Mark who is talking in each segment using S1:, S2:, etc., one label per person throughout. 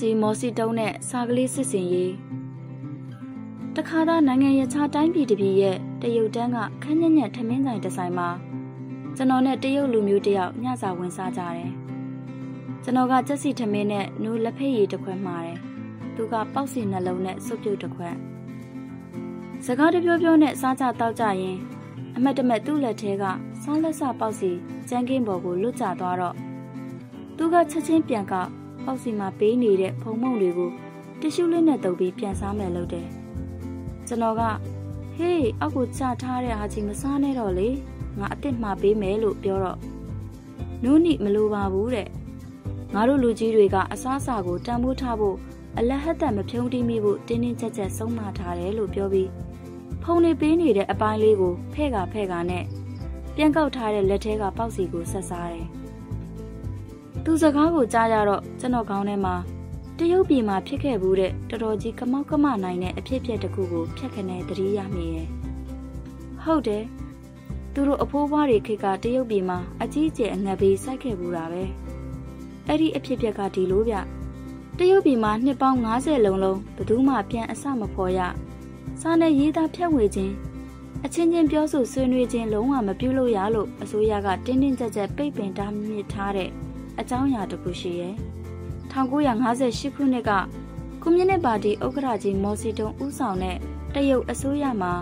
S1: ကြီးမော်စီတုံးနဲ့စာကလေးစစ်စင်ရေးတခါသားနိုင်ငံရခြားတိုင်းပြည်တစ်ပြည်ရဲ့တရုတ်တန်းကခန်းညံ့ညံ့ထမင်းဆိုင်တစ်ဆိုင်မှာကျွန်တော်နဲ့တရုတ်လူမျိုးတယောက်ညစာဝင်စားကြတယ်ကျွန်တော်ကကြက်စီထမင်းနဲ့နူးလက်ဖက်ရည်တစ်ခွက်မှာတယ်သူကပေါက်စီနှလုံးနဲ့စုပ်ပြုတ်တစ်ခွက်စကားတပြောပြောနဲ့စားကြတောက်ကြရင်အမတ်တမက်သူ့လက်ထဲကဆောင်းလက်စပေါက်စီကျန်းကင်းပေါ်ကိုလွတ်ကျသွားတော့သူကချက်ချင်းပြန်ကောက် ပေါက်စီမှာပေးနေတဲ့ဖုံမုံတွေကိုတ िश ူးလေးနဲ့တုပ်ပြီးပြန်စားမယ်လို့တယ်ကျွန်တော်ကဟေးအောက်ကိုချထားတဲ့ဟာကြီးမစားနဲ့တော့လေငါအစ်စ်မှာပေးမယ်လို့ပြောတော့နုနိမလိုပါဘူးတဲ့ငါတို့လူကြီးတွေကအစားအစာကိုတန်ဖိုးထားဖို့အလဟတ်တမဖြုံးတိမိဖို့တင်းတင်းကြပ်ကြပ်ဆုံးမထားတယ်လို့ပြောပြီးဖုံနေပေးနေတဲ့အပိုင်းလေးကိုဖဲ့ကဖဲ့ကနဲ့ပြန်ကောက်ထားတဲ့လက်ထဲကပေါက်စီကိုဆက်စားတယ်။ သူစကားကိုကြားရတော့ကျွန်တော်ခေါင်းထဲမှာတရုတ်ပြည်မှာဖြစ်ခဲ့ဘူးတဲ့တော်တော်ကြီးကမောက်ကမနိုင်တဲ့အဖြစ်အပျက်တစ်ခုကိုဖြတ်ခနဲ့သတိရမိရဲ့။ဟုတ်တယ်။သူတို့အဖိုးဘွားတွေခေတ်ကတရုတ်ပြည်မှာအကြီးအကျယ်အငတ်ပေးစိုက်ခဲ့ဘူးတာပဲ။အဲ့ဒီအဖြစ်အပျက်ကဒီလိုဗျ။တရုတ်ပြည်မှာနှစ်ပေါင်း90လုံးလုံးဘယ်သူမှပြန်အဆမဖော်ရ။စားနဲ့ရေးသားဖြတ်ဝေခြင်းအချင်းချင်းပြောဆိုဆွေးနွေးခြင်းလုံးဝမပြုလုပ်ရလို့အစိုးရကတင်းတင်းကြပ်ကြပ်ပိတ်ပင်တားမြစ်ထားတဲ့ အကြောင်းအရာတစ်ခုရှိရဲ့1958ခုနှစ်ကကွန်မြူနစ်ပါတီဥက္ကဋ္ဌကြီးမော်စီတုံဦးဆောင်တဲ့တရုတ်အစိုးရမှာ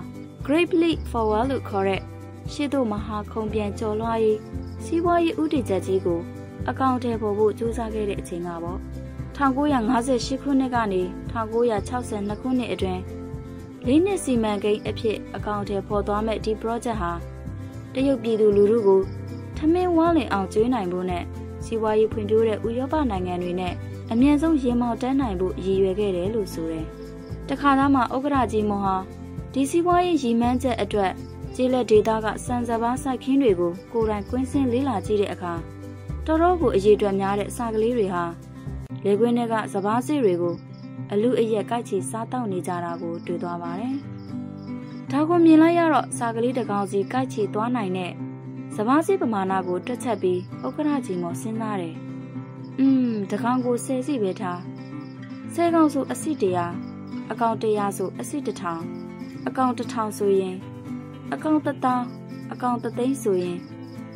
S1: Great Leap Forward လို့ခေါ်တဲ့ရှေ့သို့မဟာခုံပြန်ကျော်လွှားရေးစီးပွားရေးဥတီချက်ကြီးကိုအကောင့်ထဲပေါ်ဖို့ကြိုးစားခဲ့တဲ့အချိန်ကပေါ့1958ခုနှစ်ကနေ1962ခုနှစ်အတွင်းလေးနှစ်စီမံကိန်းအဖြစ်အကောင့်ထဲပေါ်သွားမဲ့ဒီ project ဟာတရုတ်ပြည်သူလူထုကိုထမင်းဝါးလင်အောင်ကျွေးနိုင်ဖို့နဲ့ စီးပွားရေးဖွံ့ဖြိုးတဲ့ဥရောပနိုင်ငံတွေနဲ့အမြင့်ဆုံးရေမောက်တန်းနိုင်ဖို့ရည်ရွယ်ခဲ့တယ်လို့ဆိုတယ်။တခါသားမှာဥက္ကရာကြီးမော်ဟာဒီစီးပွားရေးရည်မှန်းချက်အတွက်ကျေးလက်ဒေသကစံစပါးစိုက်ခင်းတွေကိုကိုယ်တိုင်ကွင်းဆင်းလေးလာကြည့်တဲ့အခါတော်တော်ကိုအရေးတွက်များတဲ့စာကလေးတွေဟာလေကွင်းတွေကစပားစေးတွေကိုအလူအရက်ကိုက်ချီစားတောက်နေကြတာကိုတွေ့သွားပါတယ်။ဒါကိုမြင်လိုက်ရတော့စာကလေးတကောင်စီကိုက်ချီသွားနိုင်တဲ့ စပားစီပမာဏကိုတွက်ချက်ပြီးဥက္ကရာကြီးမောစဉ်းစားတယ်။อืมတကောင်ကိုဆယ်စီပဲထား။ဆယ်ကောင်ဆိုအစီတရာအကောင်တရာဆိုအစီတထောင်အကောင်တထောင်ဆိုရင်အကောင်တသောင်းအကောင်တသိန်းဆိုရင်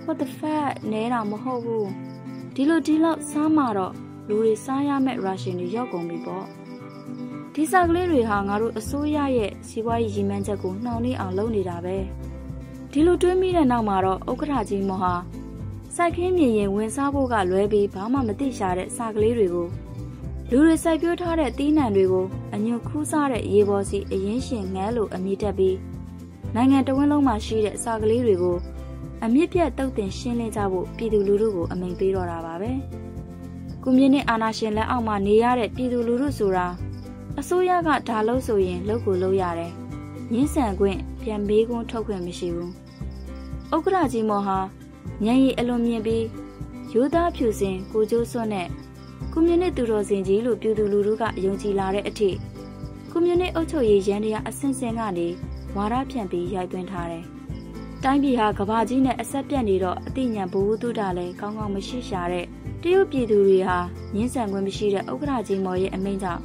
S1: what the fuck နဲတာမဟုတ်ဘူးဒီလိုဒီလောက်စားမှတော့လူတွေစားရမယ့် ration တွေရောက်ကုန်ပြီပေါ့ဒီစာကလေးတွေဟာငါတို့အစိုးရရဲ့စီးပွားရေးရည်မှန်းချက်ကိုနှောင့်နှေးအောင်လုပ်နေတာပဲ ဒီလိုတွေးမိတဲ့နောက်မှာတော့ဥက္ကဋ္ဌကြီးမော်ဟာစိုက်ခင်းမြင်ရင်ဝင်စားဖို့ကလွဲပြီးဘာမှမသိရှာတဲ့စာကလေးတွေကိုလူတွေစိုက်ပျိုးထားတဲ့တီးနှံတွေကိုအညွန့်ခူးစားတဲ့ရေပေါ်စီအရင်ရှင်ငန်းလိုအမိတက်ပြီးနိုင်ငံတဝန်းလုံးမှာရှိတဲ့စာကလေးတွေကိုအမြင့်ပြတ်တုတ်တင်ရှင်းလင်းကြဖို့ပြည်သူလူထုကိုအမိန်ပေးတော့တာပါပဲကွန်မြူနစ်အာဏာရှင်လက်အောက်မှာနေရတဲ့ပြည်သူလူထုဆိုတာအစိုးရကဒါလို့ဆိုရင်လုပ်ကိုလုပ်ရတယ်။ညှင်းဆန်ခွင့်ပြန်မေးခွန်းထုတ်ခွင့်မရှိဘူး။ ဥက္ကရာကြီးမော်ဟာညံရီအလွန်မြင်ပြီးရိုးသားဖြူစင်ကိုကျိုးစွန်းတဲ့ကွန်မြူနစ်သူတော်စင်ကြီးလို့ပြည်သူလူထုကယုံကြည်လာတဲ့အထိကွန်မြူနစ်အုပ်ချုပ်ရေးရန်တရားအဆင့်ဆင့်ကနေဝါဒဖြန့်ပြီးရိုက်သွင်းထားတယ်။တိုင်းပြည်ဟာကဘာကြီးနဲ့အဆက်ပြတ်နေတော့အသိဉာဏ်ဘဝတုဒလည်းကောင်းကောင်းမရှိရှာတဲ့တရုတ်ပြည်သူတွေဟာညှင်းဆန်ခွင့်မရှိတဲ့ဥက္ကရာကြီးမော်ရဲ့အမိန့်ကြောင့်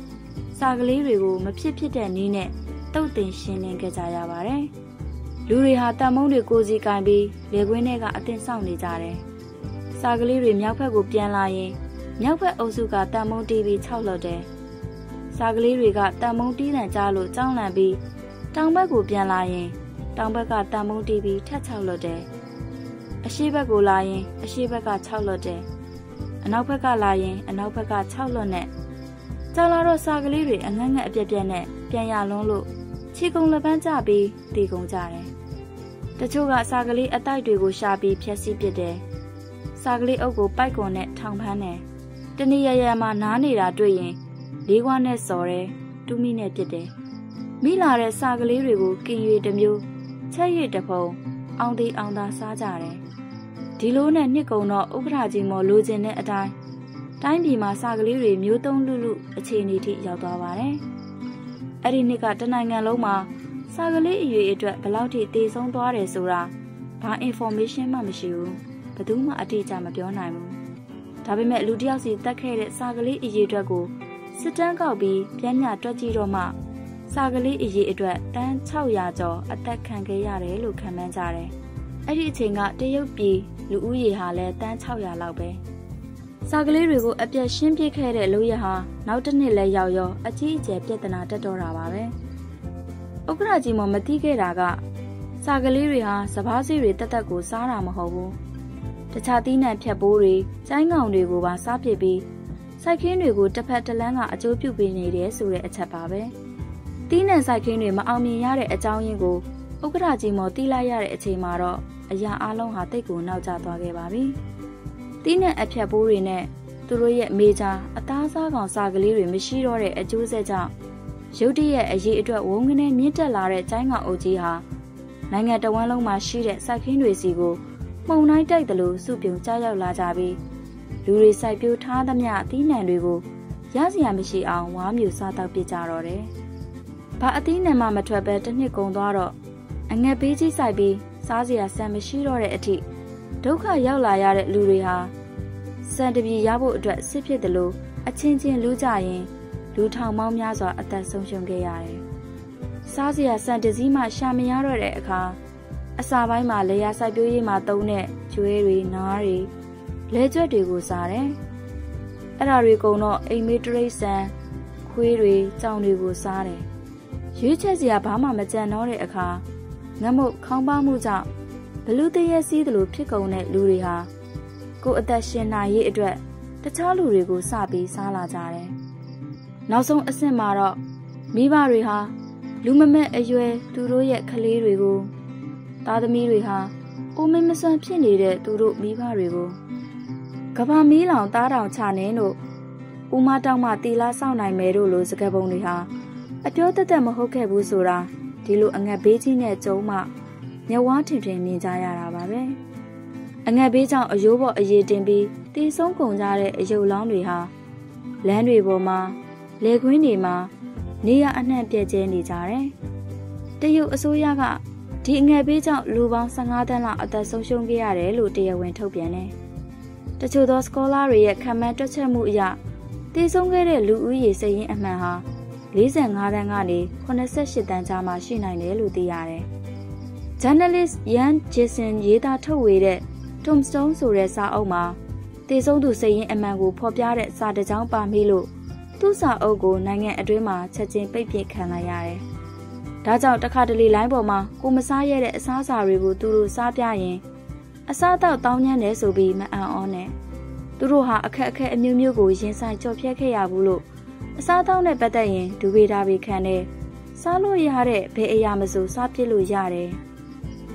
S1: စာကလေးတွေကိုမဖြစ်ဖြစ်တဲ့နည်းနဲ့တုတ်တင်ရှင်းလင်းခဲ့ကြရပါတယ်။ လူတွေဟာတန်မုံတွေကိုစီကင်ပြီးလေကွင်းထဲကအသင်ဆောင်နေကြတယ်။စာကလေးတွေမြောက်ဘက်ကိုပြန်လာရင်မြောက်ဘက်အုပ်စုကတန်မုံတီးပြီးခြောက်လွတ်တယ်။စာကလေးတွေကတန်မုံတီးတန်ကြားလို့ကြောင်းလန့်ပြီးတောင်ဘက်ကိုပြန်လာရင်တောင်ဘက်ကတန်မုံတီးပြီးထက်ခြောက်လွတ်တယ်။အရှိဘက်ကိုလာရင် အရှိဘက်ကခြောက်လွတ်တယ်။အနောက်ဘက်ကလာရင် အနောက်ဘက်ကခြောက်လွတ်နဲ့ကြာလာတော့စာကလေးတွေအငတ်ငတ်အပြက်ပြက်နဲ့ပြန်ရလွန်းလို့ခြေကုံလက်ပန်းကျပြီးတည်ကုန်ကြတယ်။ တချို့ကစာကလေးအတိုက်တွေကိုရှာပြီးဖျက်ဆီးပစ်တယ်။စာကလေးအုပ်ကိုပိုက်ကွန်နဲ့ထောင်ဖမ်းတယ်။တနည်းရရမှာနားနေတာတွေ့ရင်လေးခွားနဲ့စော်တယ်။တူးမိနဲ့ပစ်တယ်။မိလာတဲ့စာကလေးတွေကိုကင်ရွေတစ်မျိုးချက်ရည်တစ်ဖုံအောင်သေးအောင်သာစားကြတယ်။ဒီလိုနဲ့နှစ်ကုံတော့ဥက္ကရာကြီးမော်လိုချင်တဲ့အတိုင်းတိုင်းပြည်မှာစာကလေးတွေမျိုးသုံးလူလူအခြေအနေထိရောက်သွားပါတယ်။အဲ့ဒီနှစ်ကတနိုင်ငံလုံးမှာ စာကလေးအရွေအတွက်ဘယ်လောက်ထိတည်ဆုံးသွားတယ်ဆိုတာဘာ information မှမရှိဘူး။ဘယ်သူမှအတိအကျမပြောနိုင်ဘူး။ဒါပေမဲ့လူတစ်ယောက်စီတက်ခဲ့တဲ့စာကလေးအရွေအတွက်ကိုစစ်တမ်းကောက်ပြီးပြန်ညတွက်ကြည့်တော့မှစာကလေးအရေးအတွက်တန်း600ကျော်အသက်ခံခဲ့ရတယ်လို့ခန့်မှန်းကြတယ်။အဲ့ဒီအချိန်ကတရုတ်ပြည်လူဦးရေဟာလည်းတန်း600လောက်ပဲ။စာကလေးတွေကိုအပြတ်ရှင်းပြခဲ့တဲ့လူရဟာနောက်တစ်နှစ်လဲရောက်ရောအကြီးအကျယ်ပြဿနာတက်တော့တာပါပဲ။ ဥက္ကရာကြီးမမသိခဲ့တာကစာကလေးတွေဟာစပားစီတွေတက်တက်ကိုစားတာမဟုတ်ဘူး။တခြားသီးနှံဖြတ်ပိုးတွေ၊ကျိုင်းကောင်တွေကိုပါစားပစ်ပြီးစိုက်ခင်းတွေကိုတစ်ဖက်တစ်လမ်းကအကျိုးပြုပေးနေတယ်ဆိုတဲ့အချက်ပါပဲ။တီးနှံစိုက်ခင်းတွေမအောင်မြင်ရတဲ့အကြောင်းရင်းကိုဥက္ကရာကြီးမော်တီးလိုက်ရတဲ့အချိန်မှာတော့အရာအလုံးဟာတိတ်ကိုနောက်ကျသွားခဲ့ပါပြီ။တီးနှံအဖြတ်ပိုးတွေနဲ့သူတို့ရဲ့မေဂျာအသားစားကောင်စာကလေးတွေမရှိတော့တဲ့အကျိုးဆက်ကြောင့် ရုတ်တရက်အရေးအတွက်ဝုန်းကနေမြင့်တက်လာတဲ့ကျိုင်းကောင်အုပ်ကြီးဟာနိုင်ငံတော်ဝန်လုံးမှာရှိတဲ့စိုက်ခင်းတွေစီကိုမှုန်တိုင်းတိုက်တယ်လို့စုပြုံကြားရောက်လာကြပြီးလူတွေစိုက်ပျိုးထားသမျှအသီးနှံတွေကိုရစရာမရှိအောင်ဝါမြူစားတောက်ပြကြတော့တယ်။ဘာအသီးနှံမှမထွက်ပဲတစ်နှစ်ကုန်သွားတော့အငက်ဘေးကြီးစိုက်ပြီးစားစရာဆန်မရှိတော့တဲ့အထိဒုက္ခရောက်လာရတဲ့လူတွေဟာစံတပြေရဖို့အတွက်စစ်ဖြစ်တယ်လို့အချင်းချင်းလူကြရင် လူထောင်ပေါင်းများစွာအသက်ဆုံးရှုံးခဲ့ရတယ်။စားစရာစံတစည်းမှရှာမရတော့တဲ့အခါအစာပိုင်းမှာလေယာစိုက်ပျိုးရေးမှာသုံးတဲ့ကျွဲတွေနားတွေလဲကျွက်တွေကိုစားတယ်။အဲ့ဒါတွေကုံတော့အိမ်မေးတရိတ်ဆန်ခွေးတွေကြောင်တွေကိုစားတယ်။ရွေးချက်စရာဘာမှမကြံတော့တဲ့အခါငတ်မုတ်ခေါင်းပါမှုကြောင့်ဘလူးတရက်စီးသလိုဖြစ်ကုန်တဲ့လူတွေဟာကိုယ်အသက်ရှင်နိုင်ရေးအတွက်တခြားလူတွေကိုစပြီးစားလာကြတယ်။ နောက်ဆုံးအဆင့်မှာတော့မိဘတွေဟာလူမမက်အရွယ်သူတို့ရဲ့ကလေးတွေကိုသားသမီးတွေဟာအိုမင်းမဆန်ဖြစ်နေတဲ့သူတို့မိဘတွေကိုကဘာမီးလောင်သားတောင်ချနေလို့ဦးမတောက်မှတီလာဆောင်နိုင်မယ်တို့လိုစကားပုံတွေဟာအပြောတသက်မဟုတ်ခဲ့ဘူးဆိုတာဒီလိုအငတ်ဘေးကြီးနဲ့ကြုံမှမျက်ဝါးထင်ထင်မြင်ကြရတာပါပဲအငတ်ဘေးကြောင့်အယိုးပေါ်အရေးတင်ပြီးတီးဆုံးကုန်ကြတဲ့အယုတ်လောင်းတွေဟာလမ်းတွေပေါ်မှာ လေခွင်းတွေမှာနေရအနှံ့ပြဲကျဲနေကြတယ်တရုတ်အစိုးရကဒီအငယ်ဘေးကြောင့်လူပေါင်း15တန်းလောက်အသက်ဆုံးရှုံးခဲ့ရတယ်လို့တရားဝင်ထုတ်ပြန်တယ်။တချို့သောစကောလာတွေရဲ့ခံမှန်းတွက်ချက်မှုအရတည်ဆုံးခဲ့တဲ့လူဦးရေစည်ရင်းအမှန်ဟာ45တန်းကနေ88တန်းကြားမှာရှိနိုင်တယ်လို့သိရတယ်။ Journalist Yan Jason ရေးသားထုတ်ဝေတဲ့ Tombstone ဆိုတဲ့စာအုပ်မှာတည်ဆုံးသူစည်ရင်းအမှန်ကိုဖော်ပြတဲ့စာတစ်ကြောင်းပါမိလို့ သူ့စာအုပ်ကိုနိုင်ငံအတွင်းမှာချက်ချင်းပိတ်ပင်ခံလိုက်ရတယ်။ဒါကြောင့်တခါတလေလိုင်းပေါ်မှာကိုမစားရတဲ့အစားအစာတွေကိုသူတို့စားပြရင်အစားအသောက်တောင်းညံ့တယ်ဆိုပြီးမအံ့ဩနဲ့သူတို့ဟာအခက်အခဲအမျိုးမျိုးကိုရင်ဆိုင်ကြော်ဖြတ်ခဲ့ရဘူးလို့အစားအသောက်နဲ့ပတ်သက်ရင်ဒူဘေတာဘေခံတဲ့စားလို့ရတဲ့ဘယ်အရာမဆိုစားပြစ်လို့ရတယ်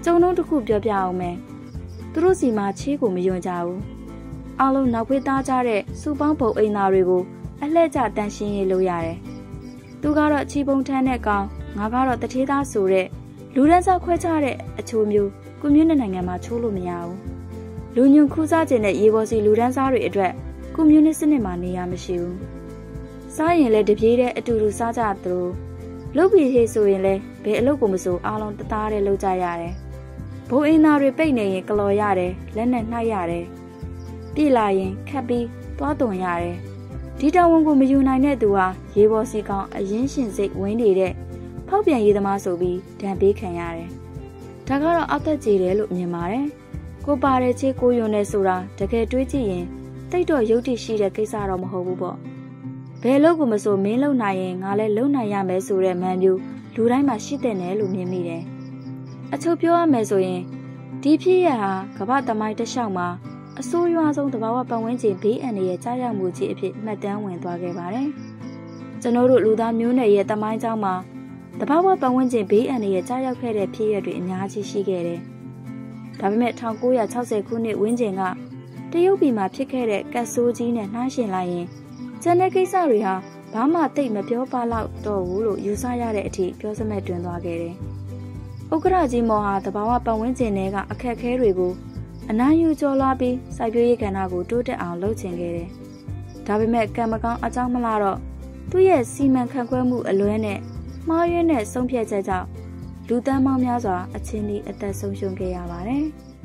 S1: ကျုံလုံးတစ်ခုပြောပြအောင်မယ်သူတို့စီမှာချေးကိုမယွန်ကြဘူးအလုံးနောက်ဖေးသားကြတဲ့စူပေါင်းပုံအိမ်သားတွေကို အလှည့်ကျတန်ရှင်းရေးလုပ်ရတယ်သူကတော့ချီပုံထမ်းတဲ့ကောင်ငါကတော့တထေးသားဆိုတဲ့လူဒန်းစားခွဲခြားတဲ့အချိုးမျိုးကွန်မြူနစ်နိုင်ငံမှာချိုးလို့မရဘူးလူညွန်ခူးစားခြင်းတဲ့ရေပေါ်စီလူဒန်းစားတွေအတွက်ကွန်မြူနစ်စနစ်မှာနေရမရှိဘူးစားရင်လည်းတပြေးတဲ့အတူတူစားကြသလိုလုတ်ပြီးဟေးဆိုရင်လည်းဘယ်အလုပ်ကိုမဆိုအားလုံးတသားတည်းလုပ်ကြရတယ်ဘိုးအင်းသားတွေပိတ်နေရင်ကလော်ရတယ်လက်နဲ့နှိုက်ရတယ်ပြည်လာရင်ခတ်ပြီးသွားသွန်ရတယ် ဒီတဝန်ကိုမယူနိုင်တဲ့သူဟာရေပေါ်စီကောင်အရင်ရှင်စိတ်ဝင်းနေတဲ့ဖောက်ပြန်ရေးသမားဆိုပြီးဒဏ်ပေးခံရတယ်။ဒါကတော့အောက်သက်ကြီးတယ်လို့မြင်ပါတယ်။ကိုပါတဲ့ချေကိုယွန်နဲ့ဆိုတာတကယ်တွေးကြည့်ရင်တိတ်တော့ယုတ်တိရှိတဲ့ကိစ္စတော့မဟုတ်ဘူးပေါ့။ဘယ်လို့ကိုမဆိုမင်းလုံနိုင်ရင်ငါလည်းလုံနိုင်ရမယ်ဆိုတဲ့မှန်မျိုးလူတိုင်းမှာရှိတဲ့နယ်လို့မြင်မိတယ်။အချုပ်ပြောရမယ်ဆိုရင်ဒီဖြစ်ရဟာကမ္ဘာသမိုင်းတစ်လျှောက်မှာ အဆိုးရွားဆုံးတဘာဝပတ်ဝန်းကျင်ဘေးအန္တရာယ်ကြားရောက်မှုကြီးအဖြစ်မှတ်တမ်းဝင်သွားခဲ့ပါတယ်။ကျွန်တော်တို့လူသားမျိုးနွယ်ရဲ့တမိုင်းကြောင်းမှာတဘာဝပတ်ဝန်းကျင်ဘေးအန္တရာယ်ကြားရောက်ခဲ့တဲ့ဖြစ်ရပ်တွေအများကြီးရှိခဲ့တယ်။ဒါပေမဲ့1960ခုနှစ်ဝန်းကျင်ကတရုတ်ပြည်မှာဖြစ်ခဲ့တဲ့ကတ်ဆိုးကြီးနဲ့နှိုင်းယှဉ်လိုက်ရင်ကျန်တဲ့ကိစ္စတွေဟာဘာမှတိတ်မပြောပါတော့တော့ဘူးလို့ယူဆရတဲ့အထိပြောစမဲ့တွင်သွားခဲ့တယ်။ဥက္ကရာကြီးမော်ဟာတဘာဝပတ်ဝန်းကျင်တွေကအခက်အခဲတွေကို အနာယူကျော်လွှားပြီးစိုက်ပျိုးရေးကဏ္ဍကိုတိုးတက်အောင်လုပ်ချင်ခဲ့တယ်။ဒါပေမဲ့ကံမကောင်းအကြောင်းမလားတော့သူ့ရဲ့စီမံခန့်ခွဲမှုအလွဲနဲ့မှားယွင်းတဲ့ဆုံးဖြတ်ချက်ကြောင့်လူတန်းပေါင်းများစွာအချင်းဒီအသက်ဆုံးရှုံးခဲ့ရပါတယ်။